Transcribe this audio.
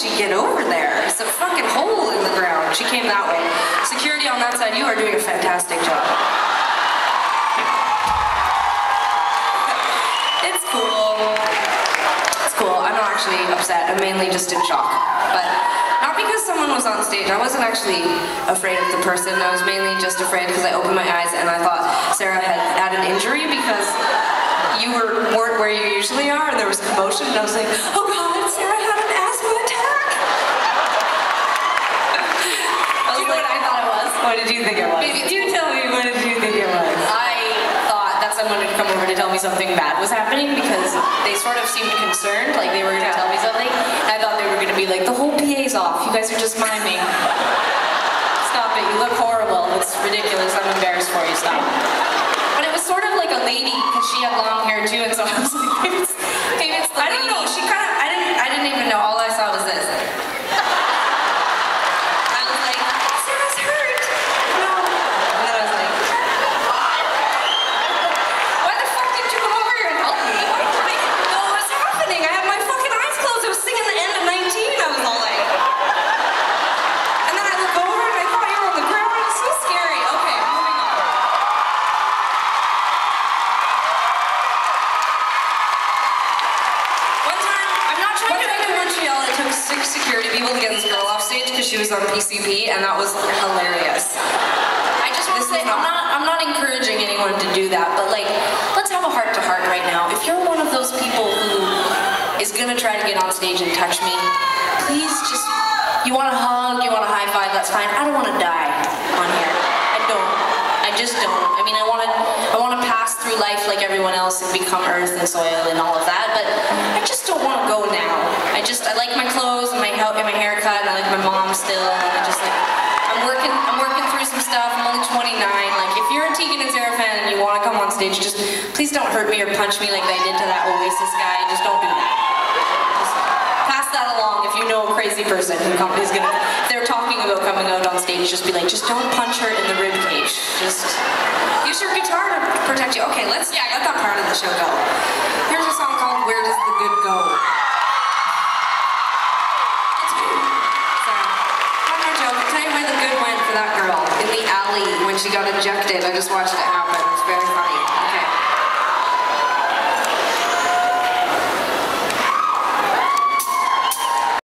she get over there? It's a fucking hole in the ground. She came that way. Security on that side, you are doing a fantastic job. It's cool. It's cool. I'm not actually upset. I'm mainly just in shock. But not because someone was on stage. I wasn't actually afraid of the person. I was mainly just afraid because I opened my eyes and I thought Sara had had an injury because you were weren't where you usually are and there was commotion and I was like, oh god, Sara had an asthma attack. I was like, I thought it was. What did you think it was? Maybe- do tell me what did you think it was? I thought that someone would come over to tell me something bad was happening because they sort of seemed concerned, like they were going to tell me something. I thought they were going to be like, the whole PA's off. You guys are just miming. Stop it. You look horrible. It's ridiculous. I'm embarrassed for you. Stop. But it was sort of like a lady because she had long hair too, and so I was like, she was on PCP, and that was hilarious. I just want to say, I'm not- I'm not encouraging anyone to do that, but like, let's have a heart to heart right now. If you're one of those people who is gonna try to get on stage and touch me, please just, you want a hug, you want a high five, that's fine. I don't want to die on here. I don't. I just don't. I mean, I want to, I want to pass through life like everyone else and become earth and soil and all of that, but I just don't want to go now. I just, I like my clothes and my, and my haircut, you're a and you want to come on stage, just please don't hurt me or punch me like they did to that Oasis guy. Just don't do that. Just pass that along if you know a crazy person who is gonna. They're talking about coming out on stage, just be like, just don't punch her in the rib cage. Just. Use your guitar to protect you. Okay, let's yeah, let that part of the show go. Here's a song called Where Does the Good Go? when she got ejected, I just watched it happen.